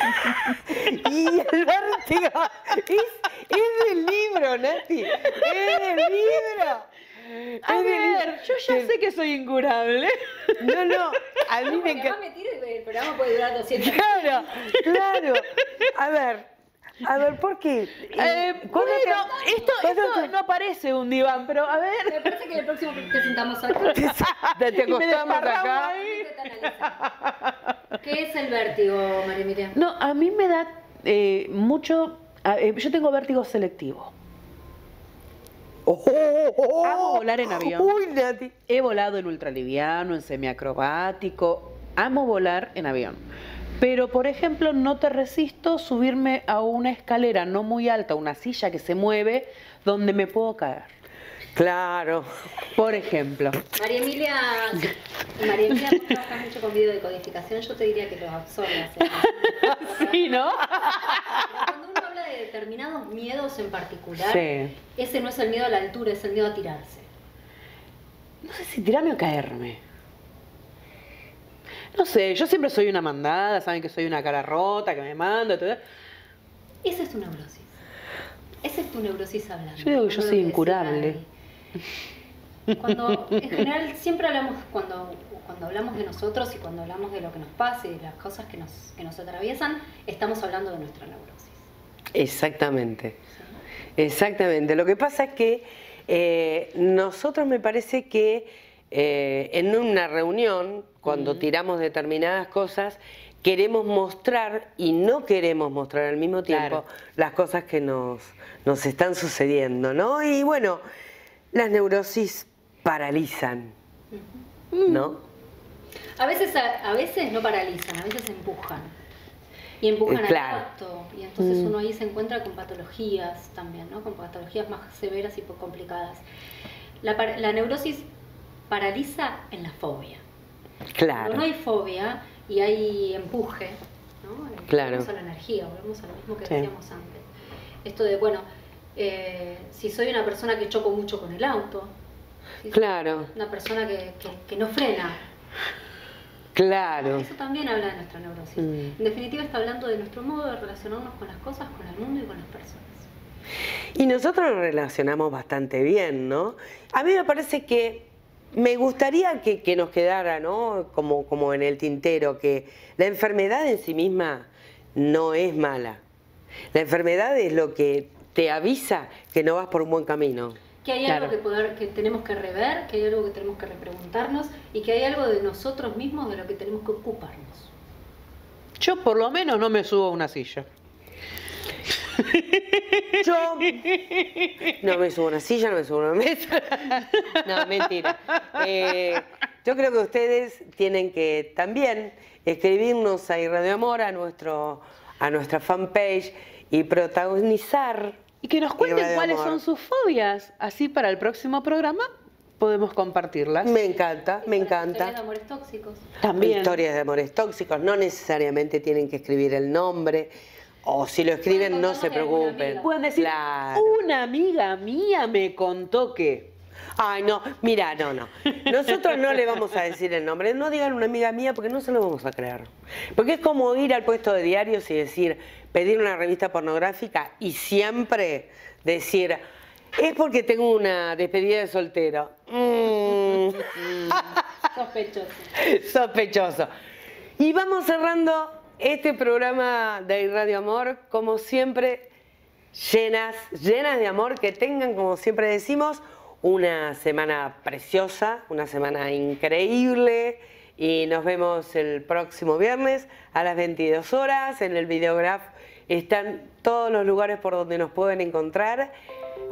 Y el vértigo es, es del libro, Nati. Es del libro. A Es ver, libro. yo ya sé que soy incurable. No, no, a mí me encanta. además me y el programa puede durar 200 Claro, claro. A ver, a ver, ¿por qué? Eh, ¿Cuándo te- bueno, esto, esto te- no parece un diván, pero a Me ver. parece que el próximo que te sentamos acá. te, te me acostamos acá? ahí. ¿Qué es el vértigo, María Emilia? No, a mí me da eh, mucho. eh, yo tengo vértigo selectivo. Oh, oh, oh. Amo volar en avión. Uy, Nati. He volado en ultraliviano, en semiacrobático. Amo volar en avión. Pero, por ejemplo, no te resisto subirme a una escalera no muy alta, una silla que se mueve, donde me puedo caer. Claro. Por ejemplo. María Emilia, María Emilia, vos trabajas mucho con video de codificación, yo te diría que lo absorbas. ¿eh? Sí, ¿no? Cuando uno habla de determinados miedos en particular, Sí. ese no es el miedo a la altura, es el miedo a tirarse. No sé si tirarme o caerme. No sé, yo siempre soy una mandada, saben que soy una cara rota, que me mando, todo. Esa es tu neurosis. Esa es tu neurosis hablando. Yo digo que yo soy incurable. Cuando, en general, siempre hablamos, cuando, cuando hablamos de nosotros y cuando hablamos de lo que nos pasa y de las cosas que nos, que nos atraviesan, estamos hablando de nuestra neurosis. Exactamente. Exactamente. Lo que pasa es que eh, nosotros me parece que eh, en una reunión, cuando tiramos determinadas cosas, queremos mostrar y no queremos mostrar al mismo tiempo Claro. las cosas que nos, nos están sucediendo, ¿no? Y bueno, las neurosis paralizan, ¿no? A veces, a, a veces no paralizan, a veces empujan. Y empujan Eh, claro. al acto. Y entonces uno ahí se encuentra con patologías también, ¿no? Con patologías más severas y complicadas. La neurosis paraliza en la fobia. Claro. Cuando no hay fobia y hay empuje, ¿no? Eh, Claro. Volvemos a la energía, volvemos a lo mismo que Sí. decíamos antes. Esto de, bueno, eh, si soy una persona que choco mucho con el auto, si Claro, una persona que, que- que no frena, claro. eso también habla de nuestra neurosis. Mm. En definitiva está hablando de nuestro modo de relacionarnos con las cosas, con el mundo y con las personas. Y nosotros nos relacionamos bastante bien, ¿no? A mí me parece que me gustaría que, que nos quedara, ¿no? Como, como en el tintero, que la enfermedad en sí misma no es mala. La enfermedad es lo que te avisa que no vas por un buen camino. Que hay Claro. algo que, poder, que tenemos que rever, que hay algo que tenemos que repreguntarnos y que hay algo de nosotros mismos de lo que tenemos que ocuparnos. Yo por lo menos no me subo a una silla. Yo no me subo a una silla, no me subo a una mesa. No, mentira. Eh, yo creo que ustedes tienen que también escribirnos a Radio Amor, a, nuestro, a nuestra fanpage y protagonizar. Y que nos cuenten cuáles Amor. son sus fobias. Así para el próximo programa podemos compartirlas. Me encanta, me Historias de encanta. amores tóxicos. También. Historias de amores tóxicos, no necesariamente tienen que escribir el nombre. O si lo escriben, no se preocupen. Pueden decir, Claro. una amiga mía me contó que... Ay, no, mira, no, no. Nosotros no le vamos a decir el nombre. No digan una amiga mía porque no se lo vamos a creer. Porque es como ir al puesto de diarios y decir, pedir una revista pornográfica y siempre decir, es porque tengo una despedida de soltero. Mm, Sospechoso. sospechoso. Y vamos cerrando este programa de Radio Amor, como siempre, llenas, llenas de amor, que tengan, como siempre decimos, una semana preciosa, una semana increíble. Y nos vemos el próximo viernes a las 22 horas. En el videograph están todos los lugares por donde nos pueden encontrar,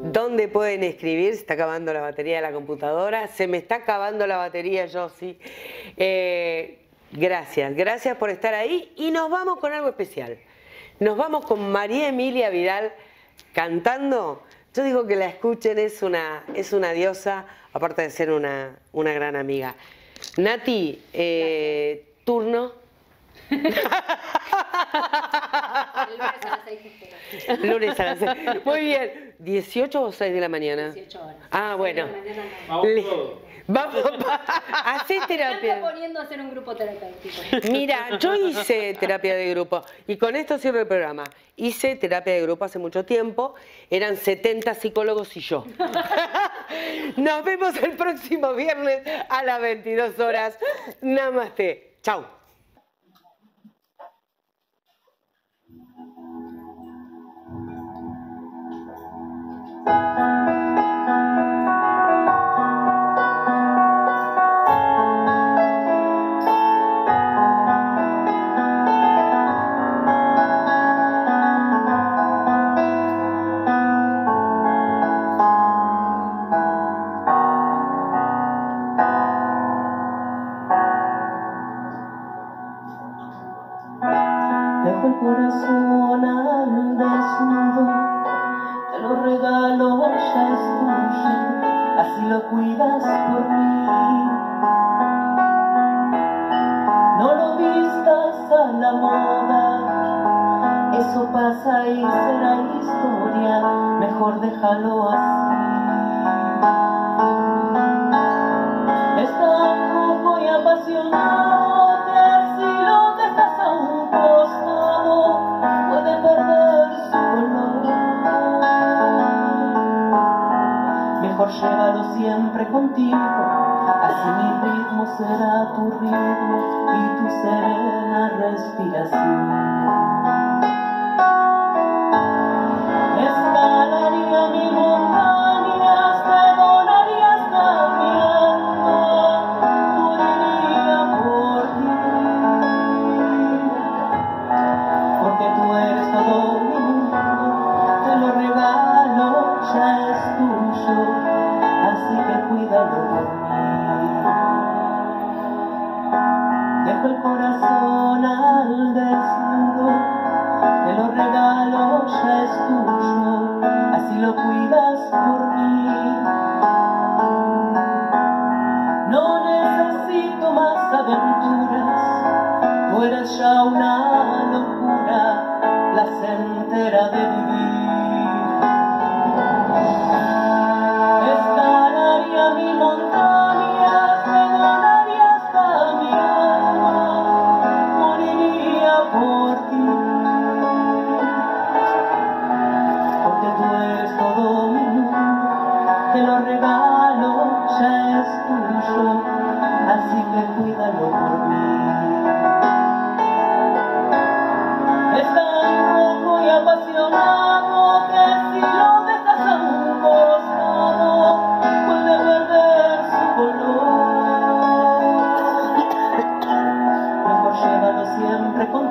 donde pueden escribir. Se está acabando la batería de la computadora. Se me está acabando la batería, yo sí. Eh, Gracias, gracias por estar ahí y nos vamos con algo especial. Nos vamos con María Emilia Vidal cantando. Yo digo que la escuchen, es una, es una diosa, aparte de ser una, una gran amiga. Nati, eh, turno. El lunes a las 6. Muy bien. ¿18 o 6 de la mañana? 18 horas. Ah, bueno. Vamos Vamos, haces terapia. Están poniendo a hacer un grupo terapéutico. Mira, yo hice terapia de grupo y con esto sirve el programa. Hice terapia de grupo hace mucho tiempo, eran 70 psicólogos y yo. Nos vemos el próximo viernes a las 22 horas. Namaste. Chau. Thank you. corazón al desnudo, te lo regalo, ya es tuyo, así lo cuidas por mí. No lo vistas a la moda, eso pasa y será historia, mejor déjalo así.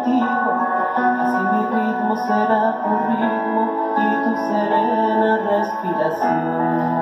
así mi ritmo será tu ritmo y tu serena respiración.